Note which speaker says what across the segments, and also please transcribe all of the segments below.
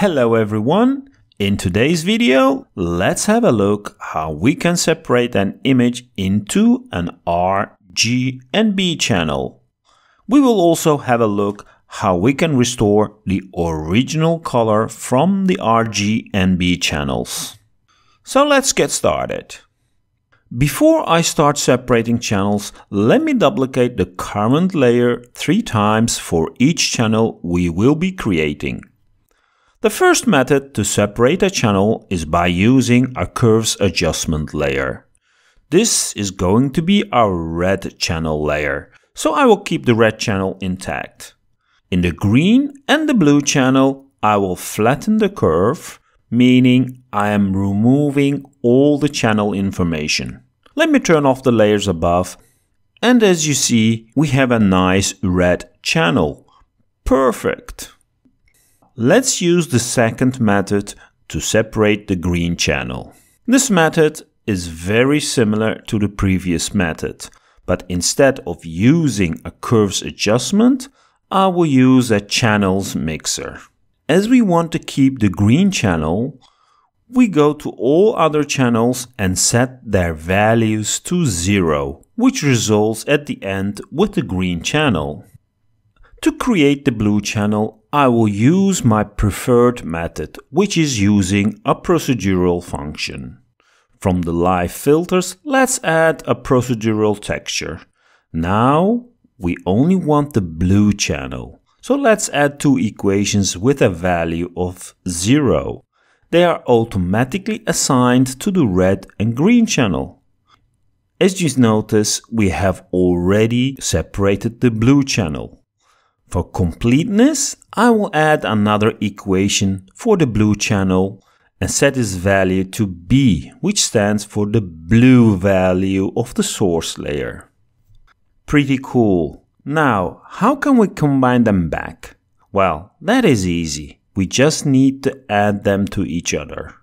Speaker 1: Hello everyone! In today's video, let's have a look how we can separate an image into an R, G and B channel. We will also have a look how we can restore the original color from the RG and B channels. So let's get started. Before I start separating channels, let me duplicate the current layer three times for each channel we will be creating. The first method to separate a channel is by using a curves adjustment layer. This is going to be our red channel layer, so I will keep the red channel intact. In the green and the blue channel, I will flatten the curve, meaning I am removing all the channel information. Let me turn off the layers above, and as you see, we have a nice red channel. Perfect! Let's use the second method to separate the green channel. This method is very similar to the previous method, but instead of using a curves adjustment, I will use a channels mixer. As we want to keep the green channel, we go to all other channels and set their values to zero, which results at the end with the green channel. To create the blue channel, I will use my preferred method, which is using a procedural function. From the live filters, let's add a procedural texture. Now, we only want the blue channel. So let's add two equations with a value of 0. They are automatically assigned to the red and green channel. As you notice, we have already separated the blue channel. For completeness, I will add another equation for the blue channel and set its value to B, which stands for the blue value of the source layer. Pretty cool. Now, how can we combine them back? Well, that is easy. We just need to add them to each other.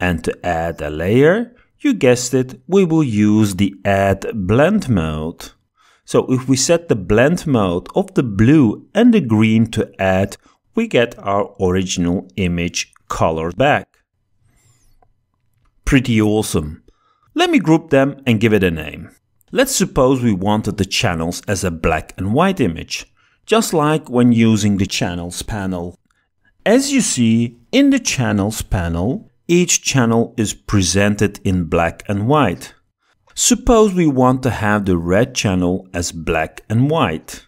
Speaker 1: And to add a layer, you guessed it, we will use the add blend mode. So if we set the blend mode of the blue and the green to add, we get our original image color back. Pretty awesome. Let me group them and give it a name. Let's suppose we wanted the channels as a black and white image, just like when using the channels panel. As you see, in the channels panel, each channel is presented in black and white. Suppose we want to have the red channel as black and white.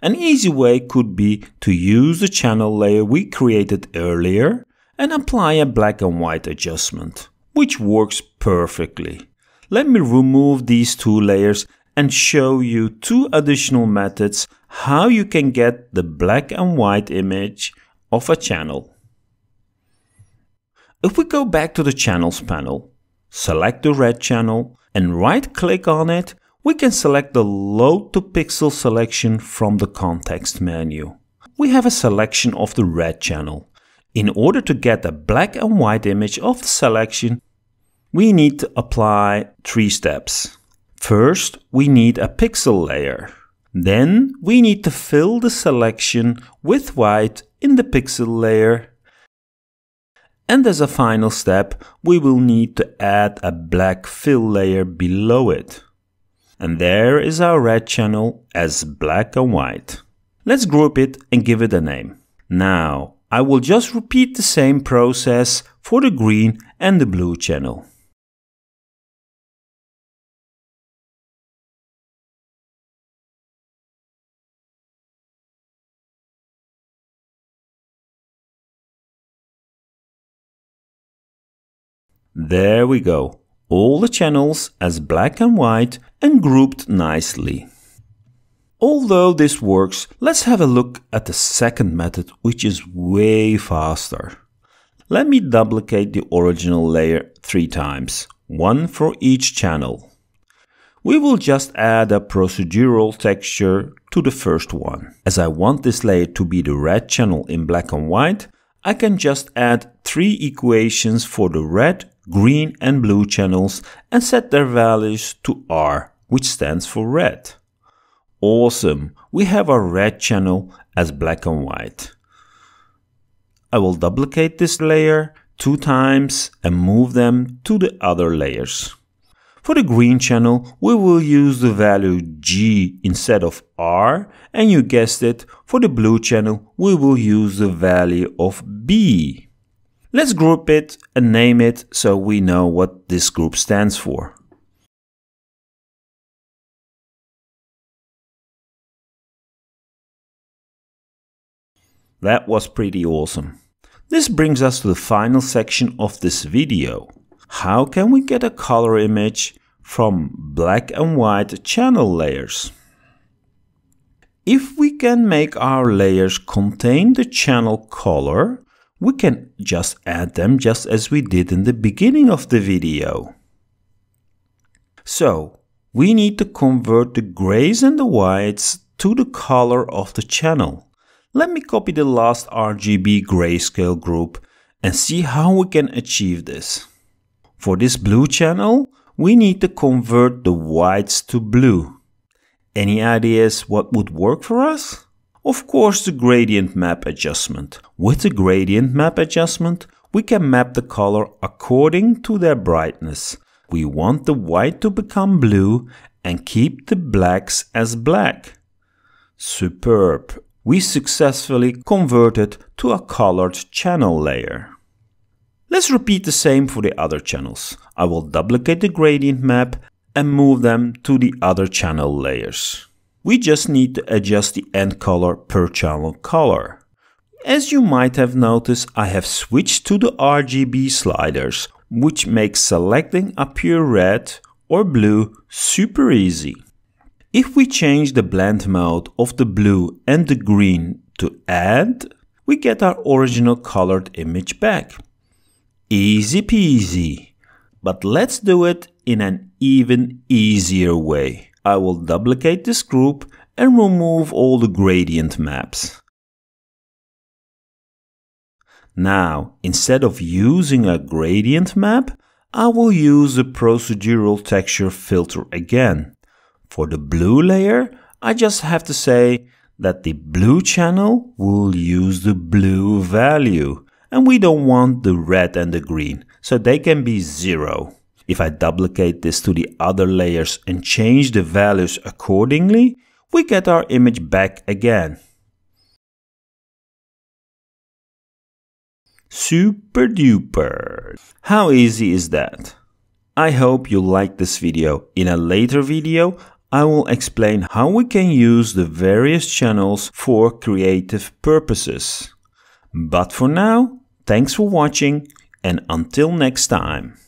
Speaker 1: An easy way could be to use the channel layer we created earlier and apply a black and white adjustment, which works perfectly. Let me remove these two layers and show you two additional methods how you can get the black and white image of a channel. If we go back to the channels panel, select the red channel and right click on it, we can select the load to pixel selection from the context menu. We have a selection of the red channel. In order to get a black and white image of the selection, we need to apply three steps. First, we need a pixel layer. Then we need to fill the selection with white in the pixel layer and as a final step, we will need to add a black fill layer below it. And there is our red channel as black and white. Let's group it and give it a name. Now, I will just repeat the same process for the green and the blue channel. There we go. All the channels as black and white and grouped nicely. Although this works, let's have a look at the second method which is way faster. Let me duplicate the original layer three times, one for each channel. We will just add a procedural texture to the first one. As I want this layer to be the red channel in black and white, I can just add three equations for the red, green and blue channels and set their values to R, which stands for red. Awesome, we have our red channel as black and white. I will duplicate this layer two times and move them to the other layers. For the green channel, we will use the value G instead of R, and you guessed it, for the blue channel, we will use the value of B. Let's group it and name it so we know what this group stands for. That was pretty awesome. This brings us to the final section of this video. How can we get a color image from black and white channel layers? If we can make our layers contain the channel color, we can just add them just as we did in the beginning of the video. So, we need to convert the grays and the whites to the color of the channel. Let me copy the last RGB grayscale group and see how we can achieve this. For this blue channel, we need to convert the whites to blue. Any ideas what would work for us? Of course the gradient map adjustment. With the gradient map adjustment, we can map the color according to their brightness. We want the white to become blue and keep the blacks as black. Superb! we successfully converted to a colored channel layer. Let's repeat the same for the other channels. I will duplicate the gradient map and move them to the other channel layers. We just need to adjust the end color per channel color. As you might have noticed, I have switched to the RGB sliders, which makes selecting a pure red or blue super easy. If we change the blend mode of the blue and the green to add, we get our original colored image back. Easy peasy. But let's do it in an even easier way. I will duplicate this group and remove all the gradient maps. Now, instead of using a gradient map, I will use the procedural texture filter again. For the blue layer, I just have to say that the blue channel will use the blue value and we don't want the red and the green, so they can be zero. If I duplicate this to the other layers and change the values accordingly, we get our image back again. Super duper! How easy is that? I hope you liked this video. In a later video, I will explain how we can use the various channels for creative purposes. But for now, thanks for watching and until next time.